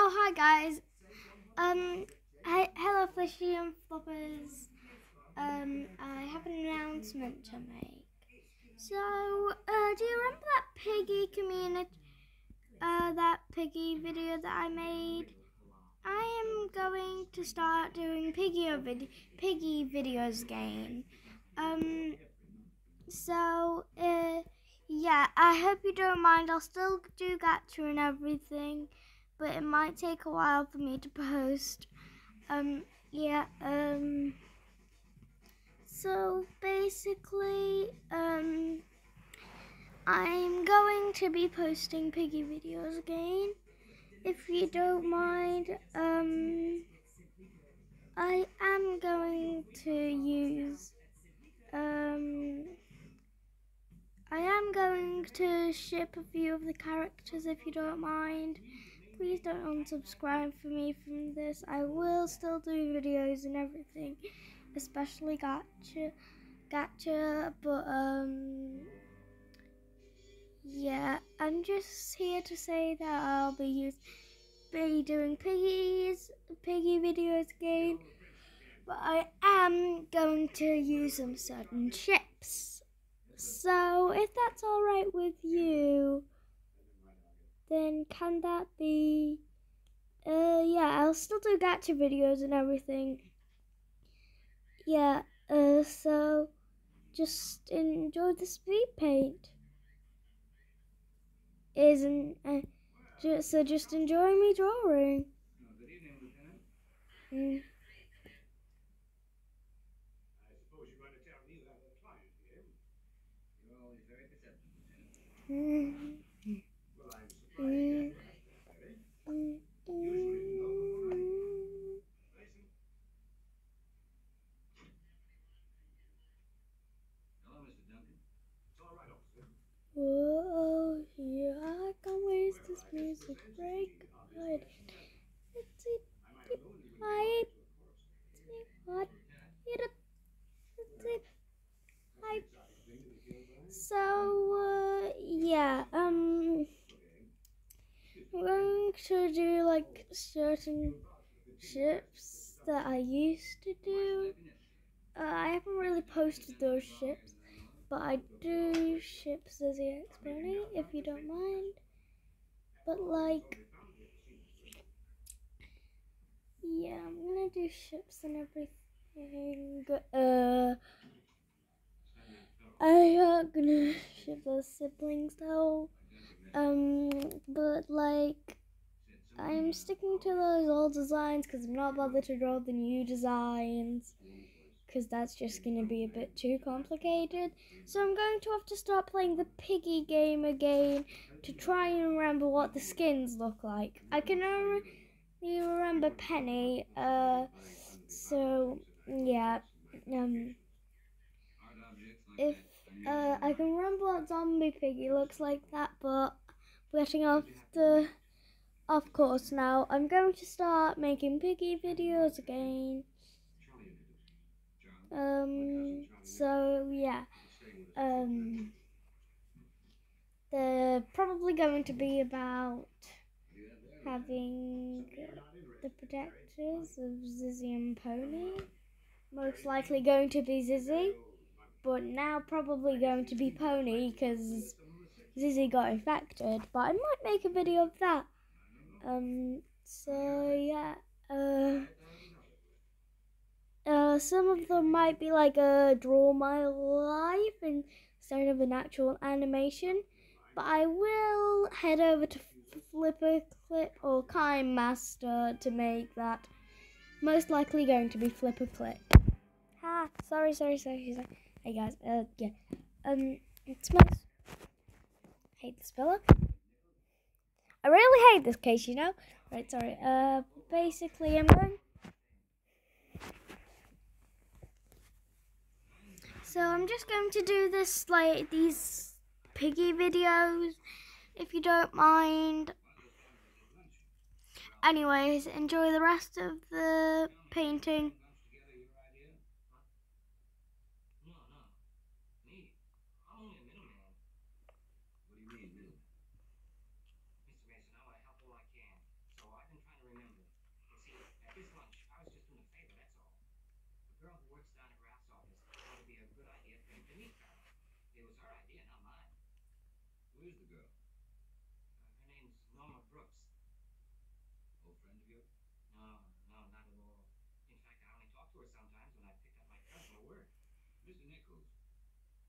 Oh, hi guys. Um, hi, hello, Fleshy and Floppers. Um, I have an announcement to make. So, uh, do you remember that piggy community, uh, that piggy video that I made? I am going to start doing piggy vid- piggy videos again. Um, so, uh, yeah, I hope you don't mind. I'll still do gacha and everything, but it might take a while for me to post. Um, yeah, um, so basically, um, I'm going to be posting piggy videos again. If you don't mind, um, I am going to use, um, I am going to ship a few of the characters if you don't mind. Please don't unsubscribe for me from this. I will still do videos and everything, especially gacha, gacha, but um, yeah, I'm just here to say that I'll be be doing piggies, piggy videos again, but I am going to use some certain chips. So if that's all right with you, then can that be? Uh, yeah, I'll still do gacha videos and everything. Yeah. Uh, so just enjoy the speed paint. Isn't uh, so just enjoy me drawing. Mm. Mm. Here I this music break. Good. It's it. I? It it's it. I. So uh, yeah. Um. I'm going to do like certain ships that I used to do. Uh, I haven't really posted those ships, but I do ship Zizzy X Pony if you don't mind. But like, yeah, I'm gonna do ships and everything. Uh, I'm not gonna ship those siblings though. Um, but like, I'm sticking to those old designs because I'm not bothered to draw the new designs because that's just going to be a bit too complicated. So I'm going to have to start playing the piggy game again to try and remember what the skins look like. I can only remember Penny, uh, so yeah, um, if uh, I can remember what zombie piggy looks like that, but getting off off course now. I'm going to start making piggy videos again. Um, so yeah, um, they're probably going to be about having the protectors of Zizzy and Pony. Most likely going to be Zizzy, but now probably going to be Pony because Zizzy got infected. But I might make a video of that. Um, so yeah, uh, uh, some of them might be like a draw my life instead of an actual animation, but I will head over to Flipper Clip or KineMaster to make that. Most likely going to be FlipaClip. Ha! Sorry, sorry, sorry, sorry. Hey guys, uh, yeah, um, it smells. Hate the speller. I really hate this case, you know. Right, sorry. Uh, basically, I'm going. So I'm just going to do this like these piggy videos, if you don't mind. Anyways, enjoy the rest of the painting. Her idea, not mine. Who is the girl? Uh, her name's Norma Brooks. Old friend of yours? No, no, not at all. In fact, I only talk to her sometimes when I pick up my cousin at work. Mr. Nichols,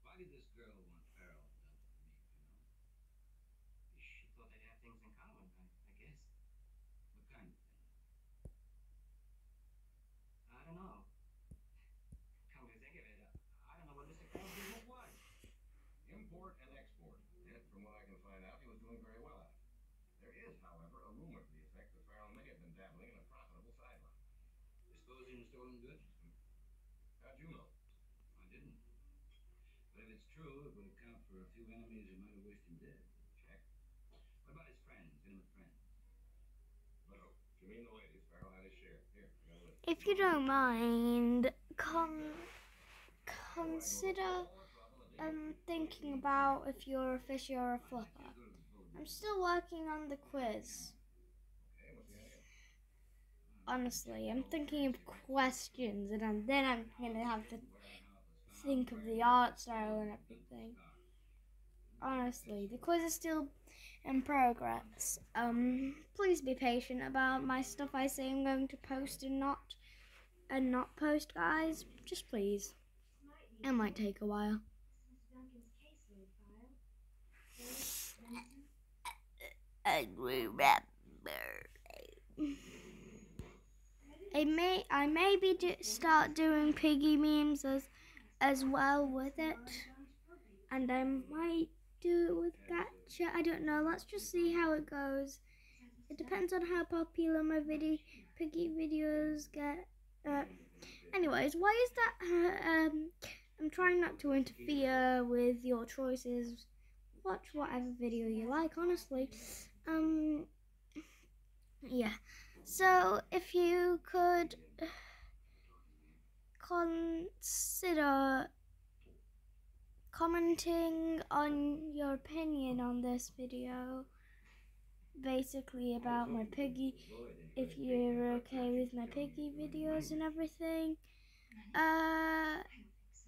why did this girl want Farrell done to me, you know? She thought they'd have things in common, I, I guess. What kind of thing? I don't know. Come to think of it, uh, I don't know what Mr. Farrell's business was. Import and export. Yet, from what I can find out, he was doing very well at it. There is, however, a rumor to the effect that Farrell may have been dabbling in a profitable sideline. Disposing of stolen goods? How'd you know? I didn't. But if it's true, it would account for a few enemies who might have wished him dead. Check. What about his friends, intimate friends? No, if you mean the ladies, Farrell had his share. Here, I got a. If you don't mind, con- consider um thinking about if you're a fishy or a flipper. I'm still working on the quiz. Okay, what's the idea? Honestly, I'm thinking of questions, and I'm, then I'm gonna have to think of the art style and everything. Honestly, the quiz is still in progress. Um, please be patient about my stuff. I say I'm going to post and not and not post, guys. Just please. It might take a while. I remember. I may I maybe do, start doing piggy memes as as well with it, and I might do it with Gacha. I don't know. Let's just see how it goes. It depends on how popular my video piggy videos get. Uh, anyways, why is that? Uh, um, I'm trying not to interfere with your choices. Watch whatever video you like. Honestly, um, yeah. So if you could consider commenting on your opinion on this video, basically about my piggy, if you're okay with my piggy videos and everything. Uh,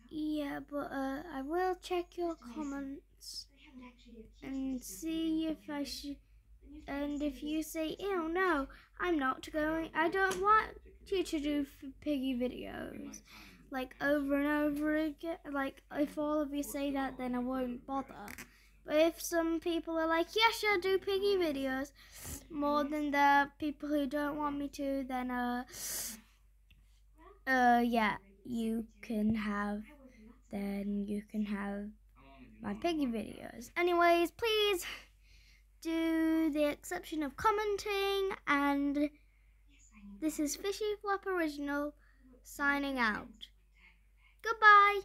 yeah, but uh, I will check your comments and see if I should. And if you say, ew, no, I'm not going, I don't want you to do piggy videos. Like over and over again. Like, if all of you say that, then I won't bother. But if some people are like, yeah, sure, do piggy videos, more than the people who don't want me to, then, uh, uh, yeah, you can have, then you can have my piggy videos. Anyways, please do the exception of commenting, and this is Fishy Flop Original signing out. Goodbye.